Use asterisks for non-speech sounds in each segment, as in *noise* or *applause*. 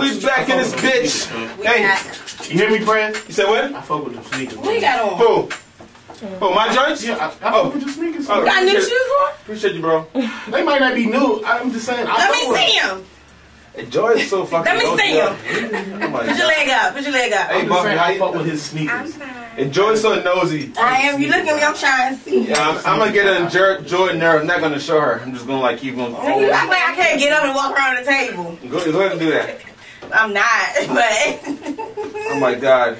we back in this bitch. Hey, You hear me, Fred? you said what? I fuck with them sneakers. What you got on? Who? Oh, my joints? Yeah, I, I Oh. fuck with your sneakers. Oh. Got new shoes on? Appreciate you, bro. They might not be new. I'm just saying. I Let me see them. him. Hey, Joy is so fucking. Let me see him. Oh Put your leg up. Put your leg up. Hey, I'm Buffy, how you- fuck with his sneakers. And Joy's so nosy. I am. You look at me. I'm trying to see. Yeah, I'm, I'm gonna get a Jer- Jordan there. I'm not gonna show her. I'm just gonna like keep on. Nigga, You act like I can't get up and walk around the table. Go, go ahead and do that. I'm not, *laughs* but. Oh my god.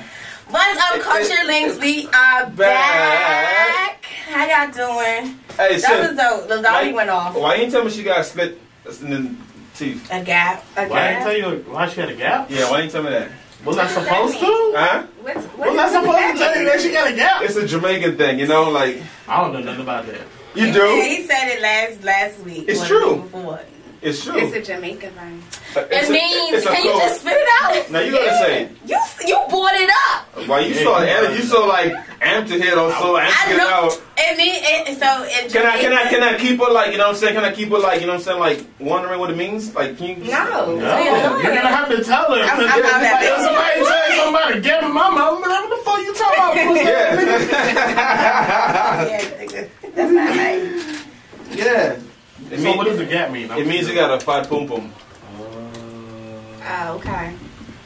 What's up, Culture Links? We are back. How y'all doing? Hey, That was dope. The doggy Like- went off. why you didn't tell me she got split in the teeth? A gap. A Why I didn't tell you why she had a gap? Yeah, why didn't you tell me that? Was I supposed to? Huh? What's, Was I supposed to tell you that she got a gap? It's a Jamaican thing, you know, like I don't know nothing about that. you do. he said it last last week. It's true. Before. It's true. It's a Jamaican thing. It a- means, can you just spit it out? Now you gotta say it. You you brought it up. Why you Yeah, so you- you so like amped to hit on so amped to I get know. out? It mean it, so. It, Can I can I can I keep it like you know what I'm saying? Can I keep it like you know what I'm saying? Like wondering what it means? Like can you? No. No, Yeah. you're gonna have to tell her. I'm- I'm it's not like, if somebody *laughs* big. say somebody get my mama, what the fuck you talking about? Yeah. *laughs* Yeah. That's not right. *laughs* yeah. It, So mean- what does the gap mean? it means you got a fat pum pum. Oh, okay.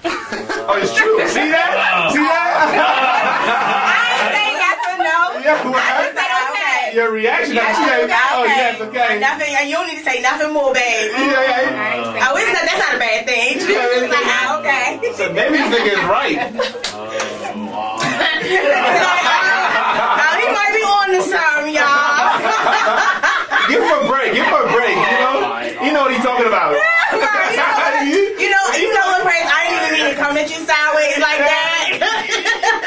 *laughs* Oh, it's true. *laughs* See that? See that? *laughs* I ain't say yes or no. yeah. I just said okay. Your reaction. Yes, I see okay. Oh yes. Okay. Nothing. You don't need to say nothing more, babe. Yeah, yeah, yeah. I ain't Oh, it's not, that's not a bad thing. It's like, ah, okay. So maybe this nigga is right. Oh, oh, he might be on to something, y'all. Give him a break. Give him a break. You know. You know what he's talking about. you, you know, you know what, Praise? I didn't even mean to come at you sideways like that.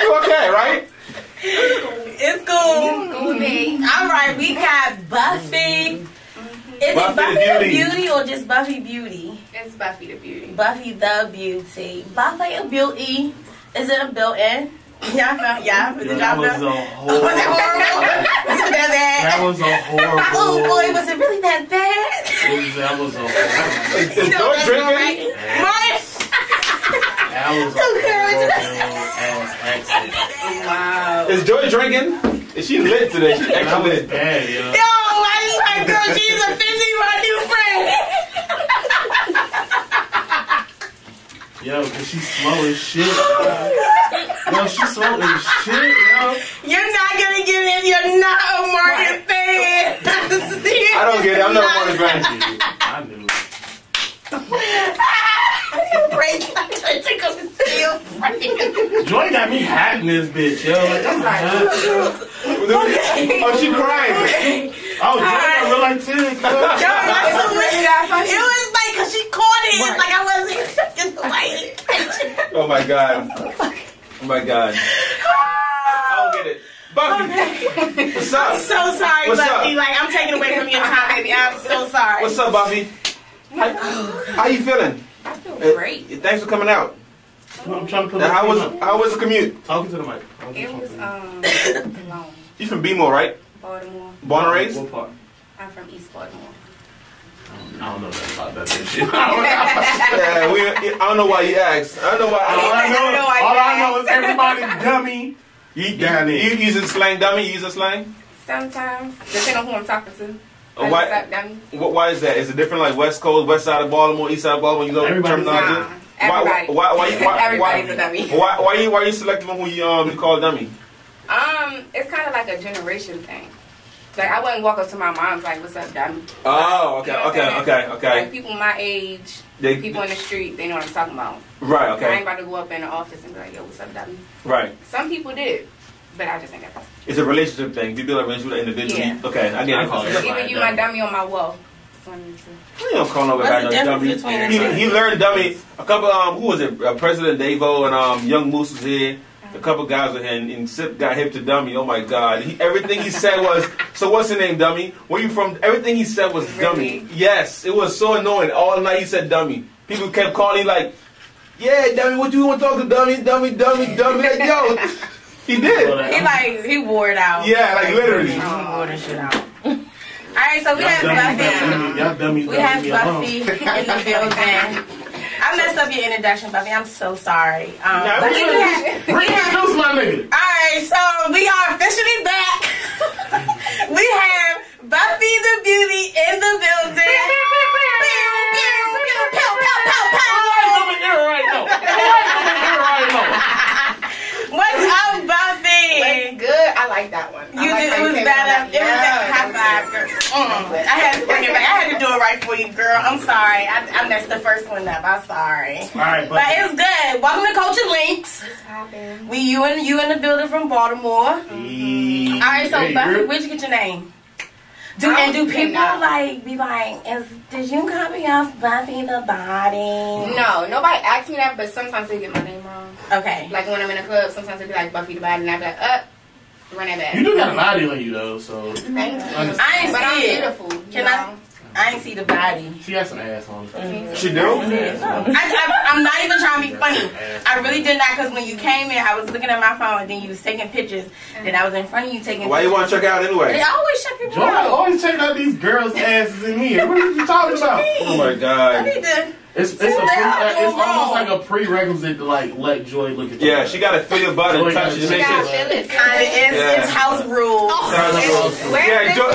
You okay, right? It's cool. Cool. All right, we got Buffy. Mm-hmm. Is Buffy it Buffy the the Beauty. Beauty or just Buffy Beauty? It's Buffy the Beauty. Buffy the Beauty. Buffy the Beauty. Is it a built-in? Yeah, I found, yeah. Did y'all was feel- a *laughs* Was it horrible. horrible? Was it that bad? That was a horrible. Oh boy, was it really that bad? It was- That was a horrible. Is, is You know that's drinking? all right. Right? That was a horrible ass accident. Wow. Is Joy drinking? Is she lit today? She That extra was lit. bad, yo. Yo, why you like, girl, she's offending my new friend. Yo, cause she's slow as shit. Yo, she's slow as shit, yo. You're not gonna get in. you're not a Martin fan. I don't get it. I'm not a Martin fan. I knew. *laughs* Break. I think Joy got me hot in this bitch, yo. Like, I'm. Oh, she crying. Oh, Joy got real *laughs* like tears, yo. That's so weird. It was like, cause she caught it. It's like I wasn't expecting the way. Oh my god. *laughs* Oh my god. I don't get it. Buffy, what's up? I'm so sorry, What's Buffy. up? Like I'm taking away from your time, baby. I'm so sorry. What's up, Buffy? How, how you feeling? I feel Uh, great. Thanks for coming out. I'm trying to put Now, how was feet how was the commute? Talking to the mic. It was um long. You from BMO, right? Baltimore. Born and raised? What part? I'm from East Baltimore. I don't know that about that *laughs* bitch. *laughs* Yeah, we. I don't know why you asked. I don't know why. All I I don't know know, why all you I know is everybody *laughs* dummy. You, Down you, you using slang, dummy? You using slang? Sometimes, depending on who I'm talking to. Uh, Like, why? what's up, dummy? Wh- Why is that? Is it different like West Coast, West side of Baltimore, East side of Baltimore? You know Everybody's terminology. Nah, everybody. Why? Why? Why? you- why, Everybody's why, a dummy. Why? Why you? Why you selecting who you um you call dummy? Um, it's kind of like a generation thing. Like I wouldn't walk up to my mom's like, "What's up, dummy?" Oh, okay, You know okay, okay, okay. Like people my age, They, people in the street, they know what I'm talking about. right, Okay. I ain't about to go up in the office and be like, "Yo, what's up, dummy?" right. Some people did, but I just ain't got that. It's a relationship thing. You build a relationship with an individual. Yeah. Okay, I get I it. call it. Even you, my dummy on my wall. That's what You don't call nobody no dummy. He, he learned dummy. A couple um who was it? Uh, President Davo and um Young Moose was here. A couple guys were here and, and Sip got hip to dummy. Oh my god. He, everything he said was so what's the name, dummy? Where you from? Everything he said was dummy. Yes. It was so annoying. All night he said dummy. People kept calling like, Yeah, dummy, what you want to talk to dummy, dummy, dummy, dummy? Like, yo, *laughs* he did. He like he wore it out. Yeah, like literally. He wore the shit out. All right, so we Y'all have dummies, Buffy. dummy- y'all dummies We have leave me alone. Buffy in the *laughs* building. I messed up your introduction, Buffy. I'm so sorry. Um, Now, but we we had- Reintroduce my nigga. Alright, so we are officially back. *laughs* we have Buffy the Beauty in the building. Right right? What's up, It's Buffy? good. I like that one. I You like did, how it was better. on that. It was a high five, girl. Mm, I had to bring it back. I had to do it right for you, girl. I'm sorry. I, I messed the first one up. I'm sorry. All right, But but it's good. Welcome to Culture Links. was popping. We you and you in the building from Baltimore. Mm. All right, so Hey, Buffy, where'd you get your name? Do and do don't people know. like be like, is did you copy off Buffy the Body? No, nobody asked me that, but sometimes they get my name wrong. Okay. Like when I'm in a club, sometimes they be like Buffy the Body, and I be like, up, run that back. you do got a body on you though, so Thank you. I ain't But I'm it. beautiful. you Can know? I ain't see the body. she has some ass on her. Mm-hmm. She do? Mm-hmm. I, I, I'm not even trying to be funny. I really did not because when you came in, I was looking at my phone and then you was taking pictures. Then I was in front of you taking. Why you want to check out anyway? They anyway? always check people Joy out. always checking out these girls' asses in here. What are you talking about? Oh my God. I god. need to. It's it's, a pre- uh, it's almost like a prerequisite to like let Joy look at. You. Yeah, she got to feel your butt and Joy touch gotta it. check Make Yeah, it it. I feel it. Kind of, it's, Yeah. it's house rules. Where's Yeah, this Joy.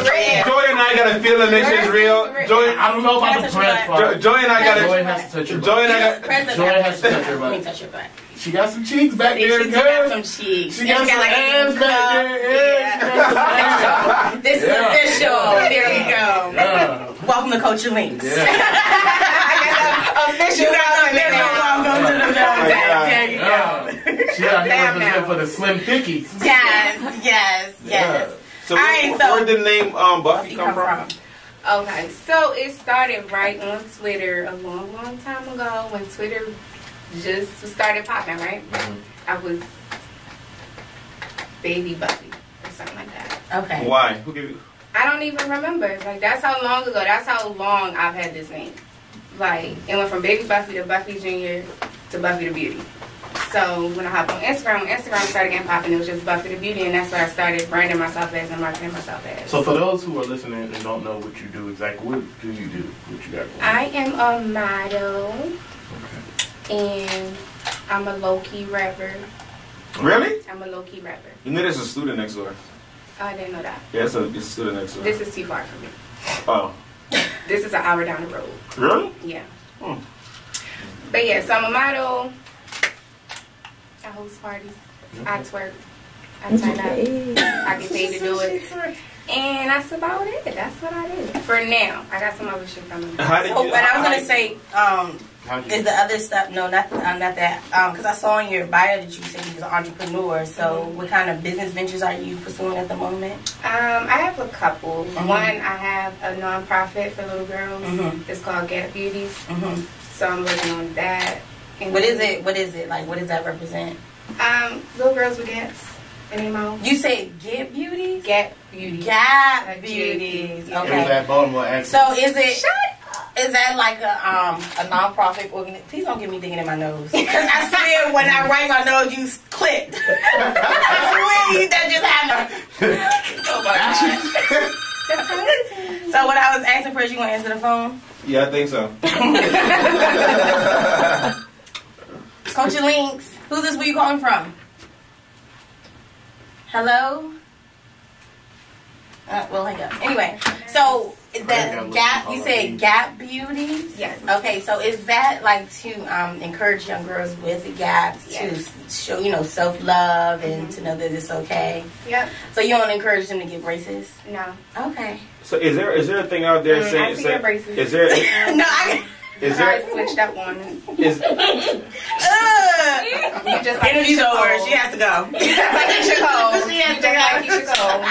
Joy and I got to feel it. Make sure it's real. Joy, I don't know about the touch your breast butt? Jo- part. Joy and I got to. Joy has to touch her Joy and I got. President Joy has to touch her Let me touch your butt. She got some cheeks back See, there, she got some cheeks. She got And some like ass back there. Yeah, she got some ass. *laughs* This is Yeah. official. There we go. Yeah. Welcome to Culture Links. *laughs* Yeah. Official. You got the official welcome to the building. There you go. She out here Damn represent for the slim thickies. Yes, yes, *laughs* yes. So, All right, where, so- where did the name um, Buffy You come from? Okay, so it started right on Twitter a long, long time ago when Twitter just started popping, right? Mhm. I was baby Buffy or something like that. Okay. Why? Who gave you? I don't even remember. Like that's how long ago. That's how long I've had this name. Like it went from Baby Buffy to Buffy Junior to Buffy the Beauty. So when I hopped on Instagram, when Instagram started getting popping, it was just Buffy the Beauty, and that's what I started branding myself as and marketing myself as. So for those who are listening and don't know what you do exactly, what do you do? What you got going? I am a model, and I'm a low key rapper. Really? I'm a low key rapper. You know there's a student next door. Oh, I didn't know that. Yeah, it's a, it's a student next door. This is too far for me. oh. This is an hour down the road. Really? Yeah. Hmm. But yeah, so I'm a model. I host parties. I twerk. I turn up. I get paid to do it. And that's about it. That's what I do. For now. I got some other shit coming. How did So you? what I was gonna say, um, How'd you is the other stuff? No, not uh, not that. Um, because I saw in your bio that you said you was an entrepreneur. So what kind of business ventures are you pursuing at the moment? Um, I have a couple. Mhm. One, I have a nonprofit for little girls. Mhm. It's called Gap Beauties. hmm So I'm working on that. And What is it? What is it like? What does that represent? Um, little girls with gaps in their. You say Get Beauties? Gap Beauty. Gap Beauties. Yeah. It was Okay. at Baltimore accent. So is it? Is that like a um a nonprofit organization? Please don't get me digging in my nose. Because I swear when I write my nose, you clicked. *laughs* I swear you, that just happened. Oh my god. That's how it is. So what I was asking first, you want to answer the phone? Yeah, I think so. *laughs* Coach Links. Who's this? Where you calling from? Hello. Uh, well, hang up. Anyway, so that Gap, you said Gap Beauty. Yes. Okay, so is that like to um, encourage young girls with the gaps Yes. to show, you know, self love and to know that it's okay? Yep. So you don't encourage them to get braces? No. Okay. So is there is there a thing out there Mm, saying? I see say- your braces. is there *laughs* no, I. *laughs* is I switched up one. is *laughs* Uh, You just like interview's over. She has to go. You just like Keyshia Cole. She You has just to like go. Keyshia Cole.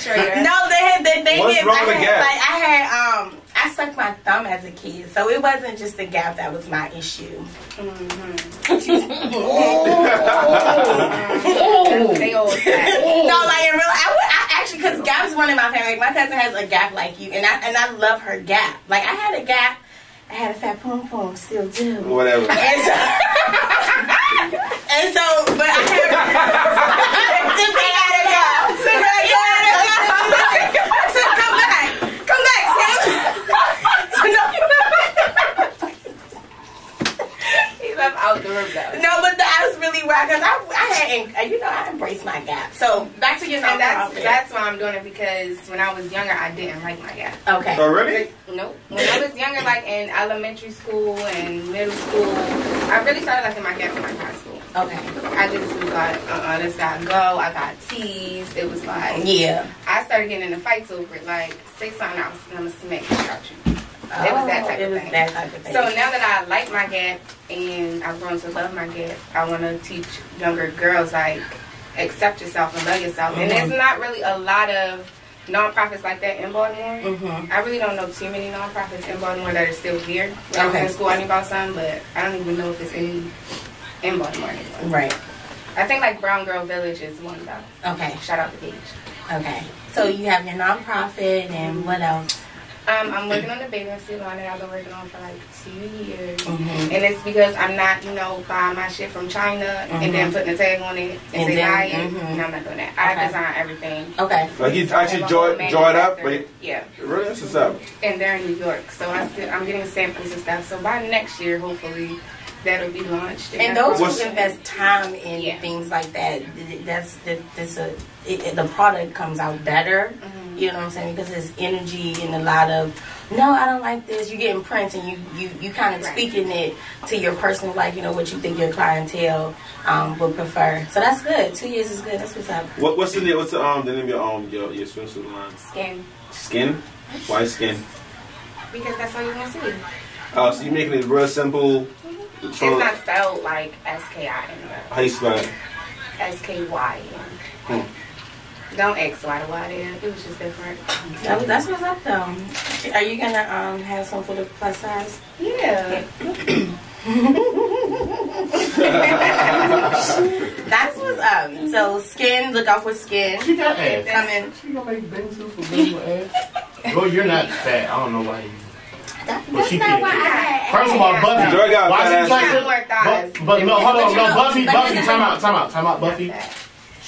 Trader. *laughs* No, the the thing What's is, wrong I with had, Gap? like I had um I sucked my thumb as a kid, so it wasn't just the gap that was my issue. Mm-hmm. *laughs* Oh. They all fat. No, like in real, I would I actually because Gap's one in my family. Like, my cousin has a gap like you, and I and I love her gap. Like I had a gap, I had a fat pom pom, still do. whatever? And so, *laughs* and so, but I have. Simply had a gap. Simply had a gap. So come back, come back, Sim. So no. Myself out the room though. No, but that's really wild because I, I had, uh, you know, I embraced my gap. So back to your And that's nonprofit. that's why I'm doing it because when I was younger, I didn't like my gap. okay. Oh, really? Nope. When I was younger, like in elementary school and middle school, I really started liking my gap in like high school. Okay. I just was like, uh-uh, this gotta go. I got teased. It was like, Yeah. I started getting into fights over it. Like, say something, I was gonna smack the out you. It was that type Oh, it of was thing. that type of thing. So now that I like my gap and I've grown to love my gap, I want to teach younger girls like accept yourself and love yourself. And Mm-hmm. there's not really a lot of nonprofits like that in Baltimore. Mhm. I really don't know too many nonprofits in Baltimore that are still here. When I was Okay. in school, I knew about some, but I don't even know if there's any in Baltimore anymore. Right. I think like Brown Girl Village is one though. Okay. Shout out to Paige. Okay. So you have your nonprofit and what else? Um, I'm working on the bathing suit line that I've been working on for like two years. Mhm. And it's because I'm not, you know, buying my shit from China and then putting a tag on it and, And say then- buy it. mhm. No, I'm not doing that. I Okay. design everything. Okay. Like he's actually Have a draw, it up, but manufacturer. yeah, Mm-hmm. Really, that's what's up. and they're in New York, so I still, I'm getting samples and stuff. So by next year, hopefully, that'll be launched. And that's those What's- who invest time in Yeah. things like that, that's that, that's a it, it- the product comes out better. Mhm. You know what I'm saying? Because it's energy and a lot of no, I don't like this. You getting prints and you you you kind of Right. speaking it to your personal like you know what you think your clientele um, would prefer. So that's good. Two years is good. That's what's up. What, what's the name? What's the um the name of your um your your swimsuit line? skin Skin. Why skin? because that's all you want to see. Oh, so you're making it real simple. It's not spelled like S K I N How you spell it? S K Y N. Don't X Y to Y there. It was just different. That, that's what's up though. Are you gonna um, have some for the plus size? Yeah. That's what's up. So skin, look out for skin. She got ass. Coming. She gonna make bathing for men with ass. Well, you're not fat. I don't know why you. That, But that's she not can. why I. First of all, Buffy. Joy got why fat she ass. like Got this? thighs. But, but no, hold on, no, Buffy, But Buffy, you- time out, time out, time out, Buffy.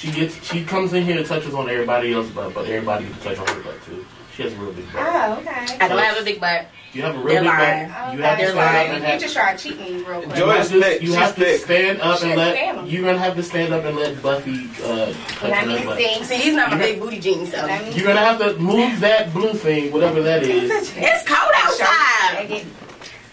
Not fat. She gets, she comes in here and touches on everybody else's butt, but everybody gets to touch on her butt too. She has a real big butt. Oh, okay. I don't have a big butt. You have a real They're big lying. butt. You have to They're stand up lying. and You just try to cheat me real quick. Joy- You have is to- thick. You She's have to thick. stand up and let. thin. You're gonna have to stand up and let Buffy uh, touch Let on me her butt. see. he's not my big booty jeans though. Let me You're gonna have to move that blue thing, whatever that is. It's cold outside.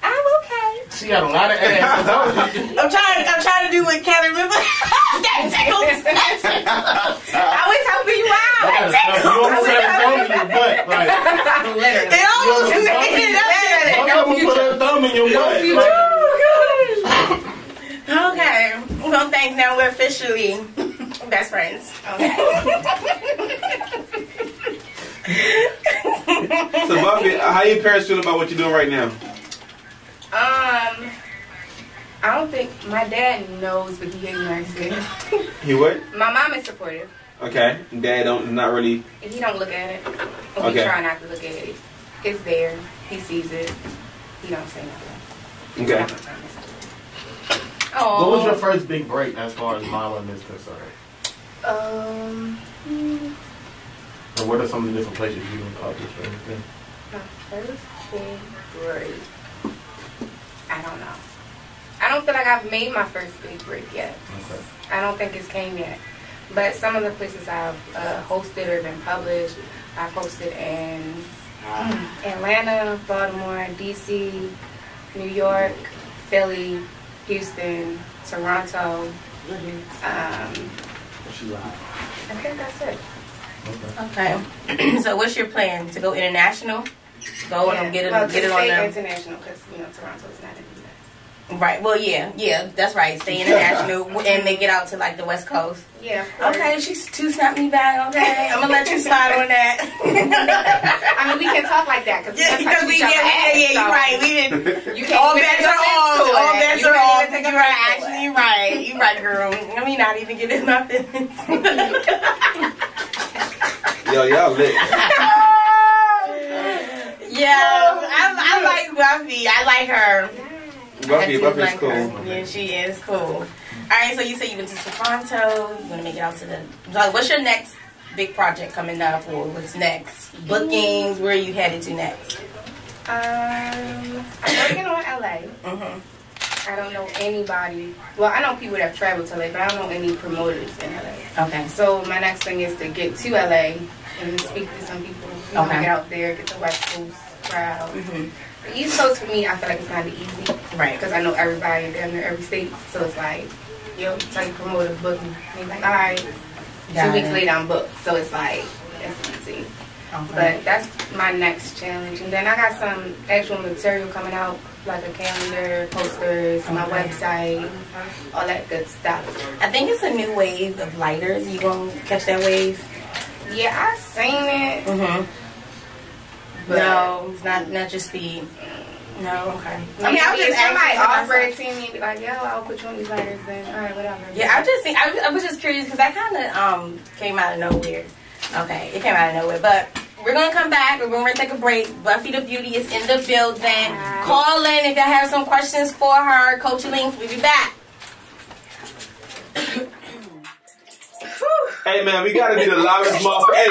I'm okay. She got a lot of ass. I told you. I'm trying. I'm trying to do what Kelly remember. *laughs* that tickles. *laughs* I was helping you out. I That gotta. You almost had a thumb in your butt. Like, Literally. It almost You made it up there. I'm gonna put her thumb in your butt. Like, Oh, Okay. Well, thanks. Now we're officially best friends. Okay. so Buffy, how your parents feel about what you're doing right now? I don't think my dad knows, but he ignores it. He would. my mom is supportive. Okay. Dad don't not really. He don't look at it. And Okay. We try not to look at it. It's there. He sees it. He don't say nothing. Okay. Oh. what was your first big break as far as modeling is concerned? Um, hmm, And what are some of the different places you accomplished or anything? my first big break. I don't know. I don't feel like I've made my first big break yet. Okay. I don't think it's came yet. But some of the places I've uh, hosted or been published, I've hosted in Atlanta, Baltimore, DC, New York, Philly, Houston, Toronto. Um, She lied. I think that's it. Okay. Okay. *clears throat* so, what's your plan to go international? Go and get it, well, get it on stay them. international because you know Toronto's not in the U.S. Right. Well, yeah, yeah, that's right. Stay international *laughs* and make it out to like the West Coast. Yeah. Okay, she's two snap me back. Okay, *laughs* I'm gonna let you slide on that. *laughs* I mean, we can talk like that because yeah, because we yeah, yeah, yeah, you're right. We didn't. You can't All bets are off. to All bets You are off. even take You're right. offense to Actually, you're right. You're right, girl. Let me not even get in nothing. Yo, y'all lit. yeah, I, I like Buffy. I like her. I Buffy, do Buffy's cool. her. Yeah, she is cool. All right, so you say you went to Toronto. You want to make it out to the. What's your next big project coming up, or what's next? Bookings. Where are you headed to next? Um, I'm working on LA. Mm-hmm. I don't know anybody. Well, I know people that travel to LA, but I don't know any promoters in LA. Okay. So my next thing is to get to LA and speak to some people. You know, Okay. get out there, get the West Coast crowd. hmm The East Coast for me, I feel like it's kind of easy Right. because I know everybody in damn near every state. So it's like, yo, tell your promoter book me. And he's like, all right. Got Two weeks later, I'm booked. So it's like, it's easy. Okay. But that's my next challenge. And then I got some actual material coming out, like a calendar, posters, my website, all that good stuff. I think it's a new wave of lighters. You gonna catch that wave? Yeah, I seen it. Mm-hmm. But No, it's not not just the. No, okay. I mean, I was just just somebody asking offer it to me and be like, yo, I'll put you on these lighters then. All right, whatever. Yeah, I just think I, was- I was just curious because that kind of um came out of nowhere. Okay, it came out of nowhere, but we're gonna come back. We're gonna take a break. Buffy the Beauty is in the building. Call in if y'all have some questions for her. Coach Links, we'll be back. Hey man, we gotta be the loudest motherfucker. Hey,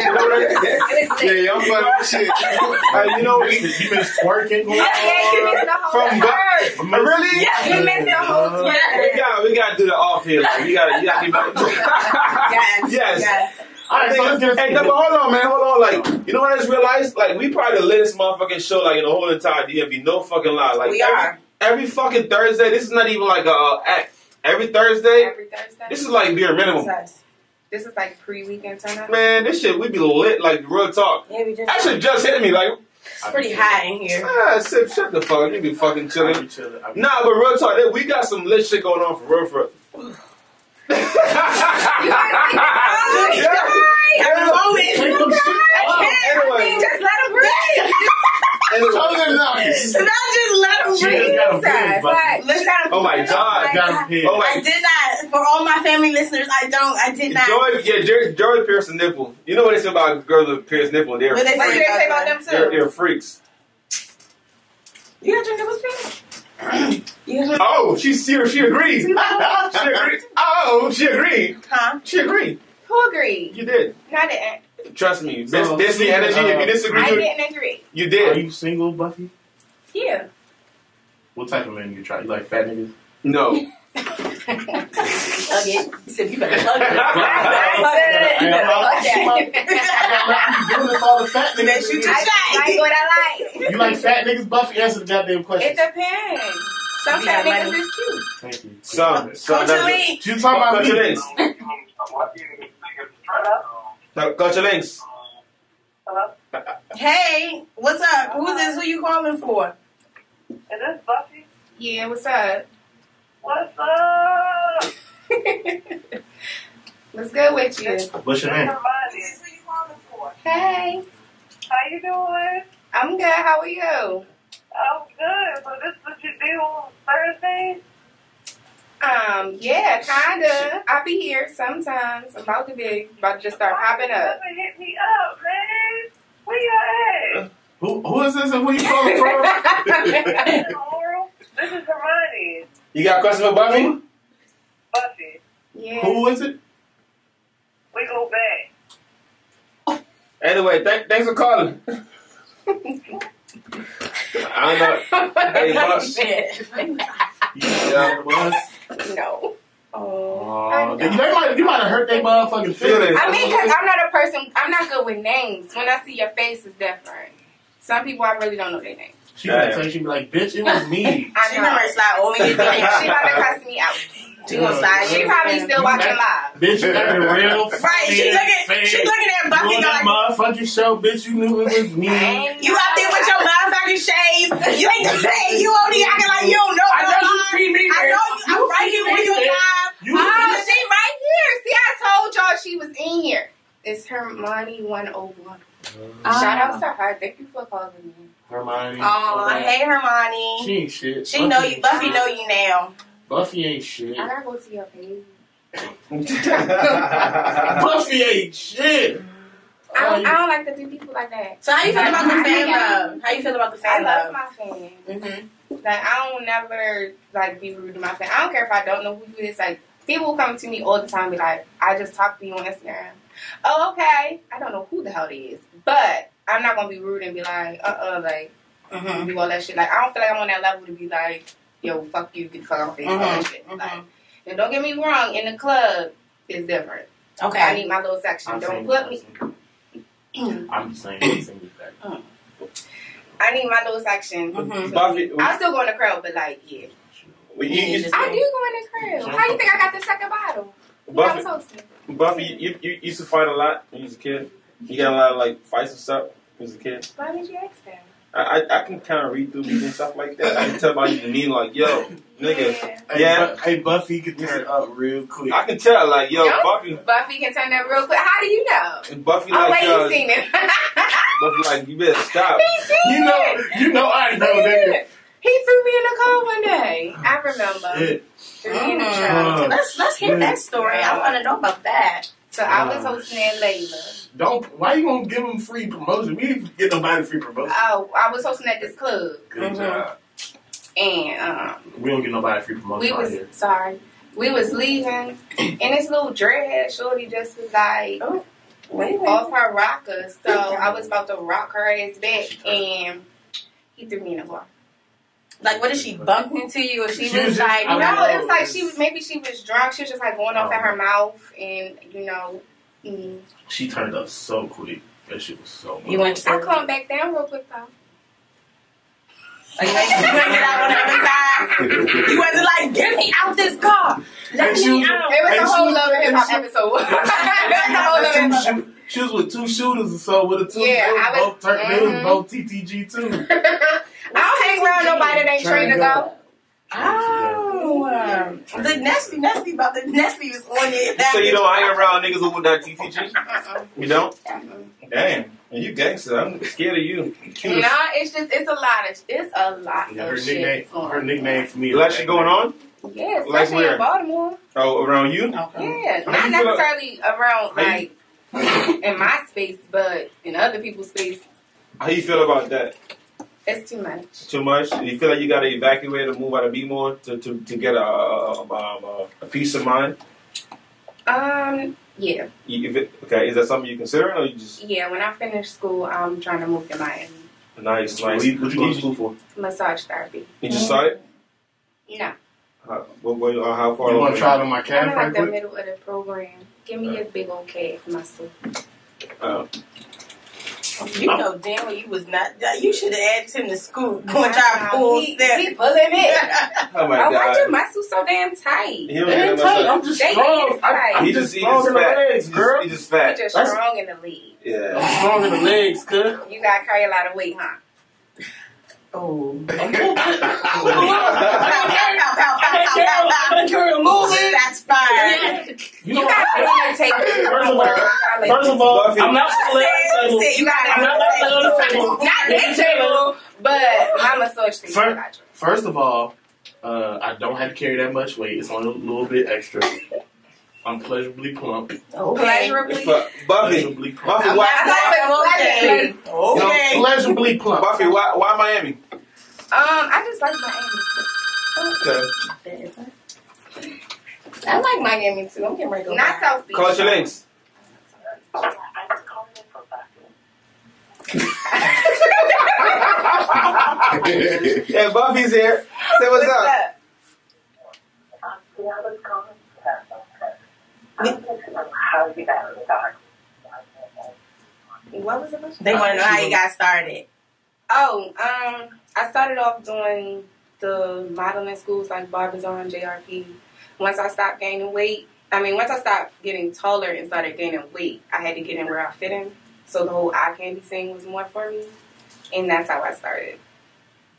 you know what? Yeah, y'all funny as shit. Hey, you know You miss you miss twerking. Yeah, you missed the whole From part. Bu- really? You missed the whole Uh, twerk. We got we gotta do the off here. Like, we gotta you gotta be *laughs* Yes. Yes. All right, so let's get Hey, no, but hold on, man, hold on. Like, you know what I just realized? Like, we probably the latest motherfucking show, like, in the whole entire DMV. No fucking lie. Like, We every, are. every fucking Thursday. This is not even like a uh, act. Every Thursday. Every Thursday. This is like bare minimum. Yes. This is like pre-weekend turn up. Man, this shit we be lit like real talk. Yeah, we just. Actually, just hit me like, it's pretty hot in here. ah, sip, shut the fuck. up. You be fucking I chilling. be chilling. I be- Nah, but real talk, we got some lit shit going on for real, for real. Take them shit off. Anyway, Just let him breathe. anyway. Tell them nice. So just let him She breathe. just got a big butt. Like, Let's not. Oh my God. Got him paid. Oh I my did not. For all my family listeners, I don't. I did not. Joy, yeah, Joy, Joy pierced the nipple. You know what they say about girls with pierced nipple? They're What they what did they say about them they're, they're freaks. You got your nipples pierced? You Oh, she she, she agreed. *laughs* She agreed. Oh, she agreed. Huh? She agreed. Who agreed? You did. I didn't. Trust me. This, So, this the energy. if you disagree, I you, didn't agree. you did. Are you single, Buffy? Yeah. What type of man you try? You like fat niggas? No. *laughs* Hug it. You said you better hug it. I *laughs* You better hug am that. doing this all the fat niggas. shoot your I like what I like. You like fat niggas, Buffy? Answer the goddamn question. It depends. Some We fat got niggas is cute. Thank you. Some. Some. Coach that's- Elite. You talking about Coach me? Links. Coach Links. Hey, what's up? Who's this? Who you calling for? Is this Buffy? Yeah, what's up? What's up? What's good with you? What's your name? Hey, How you doing? I'm good. How are you? I'm good. So this is what you do on Thursday? Um, yeah, kinda. I'll be here sometimes. I'm about to be about to just start popping up. hit me up, man? Where you at? Who, who is this and who you calling from? *laughs* This is Hermione. You got a question for Buffy? Buffy. yeah. who is it? We go back. Anyway, th- thanks for calling. *laughs* I don't know. Hey, Buff. Shit. Yeah. Was? No. Oh. They, they might, you might have hurt their motherfucking feelings. Feelings. I mean, because I'm not a person, I'm not good with names. When I see your face, it's different. Some people, I really don't know their names. She gonna text you be like, bitch, it was me. *laughs* I She know. gonna slide over your She about to cuss me out. She gonna slide. She probably still watching live. Bitch, you got the real Right, she looking, she looking at Buffy on that like, motherfucking show, bitch, you knew it was me. you out there with your motherfucking shades. You ain't the same. You only acting like you don't know. I know you see me, I know you. I'm right here with you live. You Oh, she right here. See, I told y'all she was in here. It's Hermione 101. Ah. Shout out to her. Thank you for calling me. Hermione. Oh, I hey Hermione. She ain't shit. She know you. Buffy know you now. Buffy ain't shit. I gotta go see her page. Buffy ain't shit. I don't, I don't like to do people like that. So how you feel about the I- fan love? How you feel about the I fan love I love? my fans. Mm-hmm. Like I don't never like be rude to my fans. I don't care if I don't know who you is. Like people will come to me all the time, and be like, "I just talked to you on Instagram." Oh, okay. I don't know who the hell it is, but I'm not gonna be rude and be like, "Uh, uh like Mm-hmm. do all that shit." Like I don't feel like I'm on that level to be like, yo, fuck you, get the fuck off face, Mhm, mm shit. mhm. Like, and don't get me wrong, in the club it's different. Okay, I need my little section. I'm don't saying put me. I'm just saying. I'm saying that. *clears throat* I need my little section. Mhm. Buffy, I'm still going to the crowd, but like, yeah. you, you, you, I do go in the crowd. How do you think I got the second bottle? Buffy. Buffy, you, you, you used to fight a lot when you was a kid. You got a lot of like fights and stuff when you was a kid. Why did you ask that? I, I, I can kind of read through these and stuff like that. I can tell by your demeanor, like, yo, nigga. Yeah. Hey, Yeah. Bu- hey, Buffy, you can turn it up real quick. I can tell, like, yo, Yo. Buffy, Buffy can turn that real quick. How do you know? Buffy, Oh, like, wait, uh, you seen it. *laughs* Buffy, like, you better stop. he seen You know, it. you know, I know, Seen nigga. He threw me in the car one day. I remember. Shit. Threw me in the truck. Let's let's hear that story. I want to know about that. So I was Oh, hosting in Layla. Don't. Why you gonna give them free promotion? We didn't get nobody free promotion. Oh, I was hosting at this club, Good Mhm. job. and um, We don't get nobody free promotion we was here. sorry. We was leaving, and this little dreadhead shorty just was like Wait, wait. off her rocker. So I was about to rock her ass back, and he threw me in the car. Like, what did she bump into you, or she, She was, was just- like, I No, don't know. it was like she was maybe she was drunk. She was just like going off at her Oh. mouth, and you know. Mm. She turned up so quick. That shit was so. You went to I calmed back down real quick though. Like, *laughs* you couldn't out on the other side. You wasn't like, get me out this car. Let And me was- out. *laughs* It was a whole love and hip hop episode. it was a whole love and hip hop. Two shoot- She was with two shooters or so with a two. Yeah, they was I was- both turn, they was mhm. both TTG too. *laughs* I don't hang around nobody that ain't trained to go. Oh, the nasty, nasty about the nasty is on it. So you don't hang around niggas who would not TTG? You don't? Damn. You gangster. I'm scared of you. Cute. No, it's just it's a lot of it's a lot Yeah, of her shit. nickname, going her nickname for me. You like going on? Yeah, Like especially where? in Baltimore. Oh, around you? Okay. Yeah, How not you feel- necessarily around How like in my space, but in other people's space, How you feel about that? It's too much. Too much? You feel like you got to evacuate or move out of B-more to, to, to get a, a, a, a peace of mind? Um, yeah, You, if it, okay, is that something you considering or you just yeah. When I finish school, I'm trying to move to Miami. nice, What nice? you, what you going to school for? Massage therapy. You just started? No, How, what, what, uh, how far You want to try it on my I'm calf like the middle of the program. Give me a big okay, calf muscle. Uh, You know damn well you was not. You should have asked him to school. Go and try to he, step. he pulling it. *laughs* oh my Oh, why your god. muscles so damn tight? He You don't It get ain't that tight. much- I'm just They strong. I, I'm He just just, strong just in the fat. legs, He girl. just, he just fat. You're just That's- strong in the lead. Yeah. I'm strong in the legs, cuz. You gotta carry a lot of weight, huh? Oh. That's fine. You You gotta take First of all- first of all, I'm not laying on the table. you gotta I'm not laying on the table. Not this table, but my massage table. Fir- got. First of all, uh, I don't have to carry that much weight. It's only a little bit extra. I'm pleasurably plump. Okay. Pleasurably. Bu- Buffy. Pleasurably plump. Buffy, I'm why, not why, okay. No, Okay. pleasurably plump. Buffy, why, why Miami? Um, I just like Miami. Okay. I like Miami too. I'm getting ready to go. Not back. South Beach. Call your links. I was calling in for Buffy. Yeah, Buffy's here. Say what's up. Um, yeah, I was calling I want to know how you got started. What was the question? They want to know how you got started. Oh, um, I started off doing the modeling schools like Barbizon, JRP. Once I stopped gaining weight, I mean, once I stopped getting taller and started gaining weight, I had to get in where I fit in. So the whole eye candy thing was more for me, and that's how I started.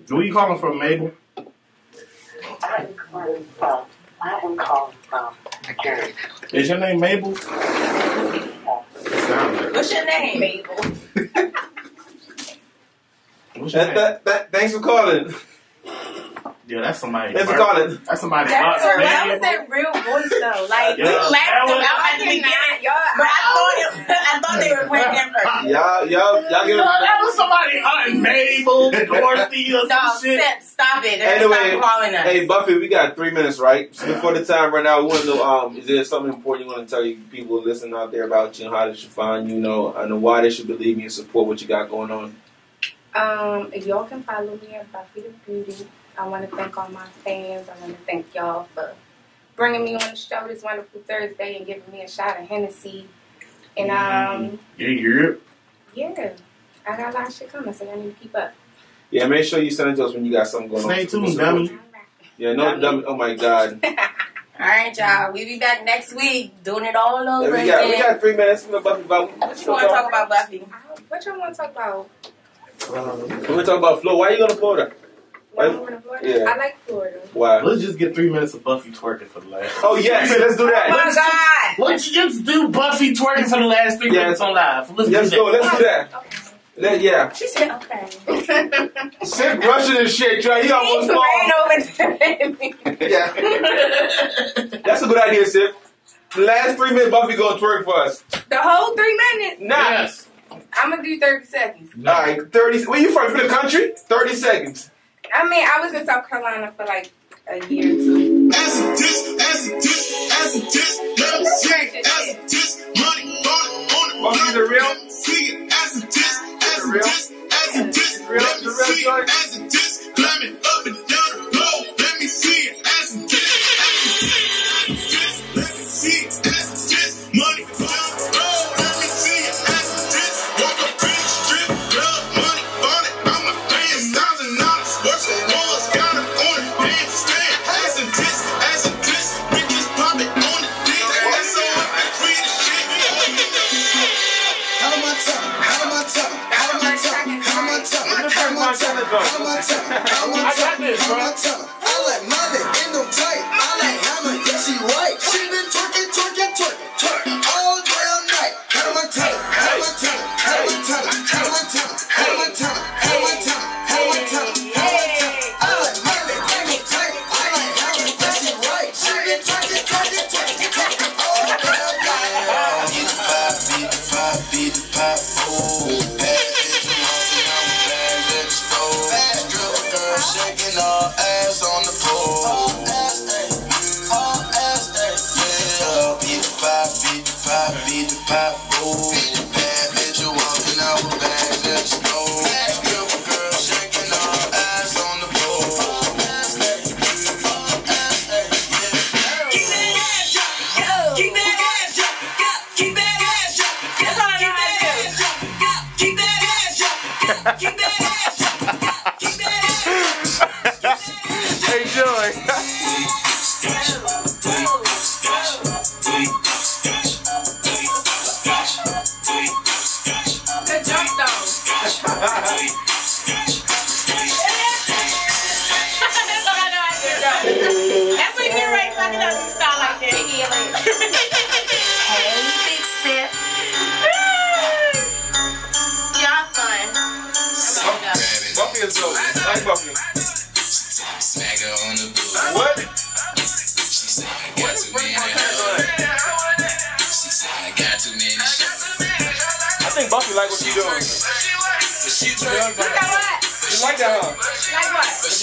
Where you calling from, Mabel? I am calling from, I am calling from um, Jersey. Is your name Mabel? It sounds like it. What's your name? Mabel. *laughs* What's your That, name? that, that, thanks for calling. Yeah, that's somebody. Thanks for calling. That's somebody. That was, aunt, her, that was that real voice though. Like we laughed about at the beginning, Y'all, but I thought it, I thought they were playing *laughs* that person. Y'all, y'all, y'all give No, that was somebody aunt Mabel, Dorothy, *laughs* or No, some shit. stop, stop it. They're Anyway, stop calling us. Hey Buffy, we got three minutes, right? So before the time run out, we want to know: um, is there something important you want to tell you people listening out there about you? How they should find you? Know and why they should believe you and support what you got going on? Um, if y'all can follow me at Buffy the Beauty I want to thank all my fans. I want to thank y'all for bringing me on the show this wonderful Thursday and giving me a shot of Hennessy. And um, Yeah, yeah. yeah, I got a lot of shit coming, so I need to keep up. Yeah, make sure you send it to us when you got something going Stay on. tuned, dummy. Yeah, no dummy. Oh my God. *laughs* All right, y'all. We'll be back next week doing it all Yeah, over we got we again. got three minutes. We Buffy about. What you want to talk about, Buffy? What y'all want to talk about? We want to talk about Florida. Why are you going to Florida? Y'all want to Florida? Yeah. I like Florida. Why? Let's just get three minutes of Buffy twerking for the last. Oh yes, let's do Oh that. my God! Let's just do Buffy twerking for the last three Yes. minutes on live. Let's Let's do go. that. Let's do that. Oh, Let- yeah. She said, okay. *laughs* Sip Russian and shit, Trey. He almost Ran fall. over to. *laughs* Yeah. That's a good idea, Sip. The last three minutes, Buffy gonna twerk for us. The whole three minutes. Nah. Yes. I'm gonna do 30 seconds. All right, thirty. Where you from? From the country? Thirty seconds. I mean, I was in South Carolina for like a year or two. As a dish, as a dish, as a dish, let me see it. As a dish, money, bought on the Buffy's block, a real? see it. As a dish, as a dish, as a dish, real? let me The real see it. As a dish, climbing up and go.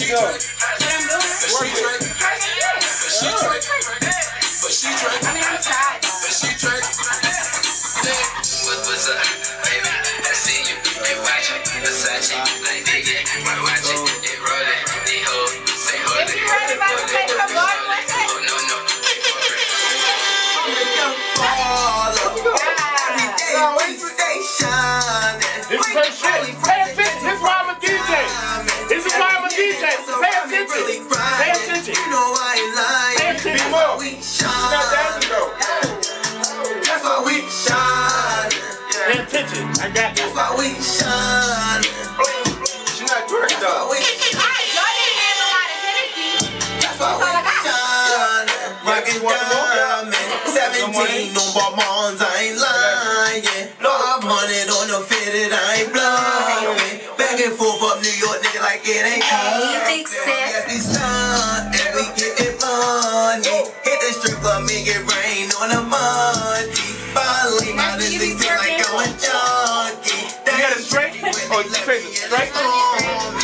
to go. Attention. I got That's this. why we shine. She's not twerking That's why though. we Alright, y'all didn't have a lot of Hennessy. That's why we shine. Rockin' diamond. 17 on Balmains, I ain't lying. 500 on the fitted, I ain't blowing. Back and forth up New York, nigga, like it ain't Hey, big sip. Yes, we stunt and we getting money. Hit the strip club, make it rain on the money. Bali, my That's this you feel like I'm a junkie. You got it straight? Oh, you face it straight?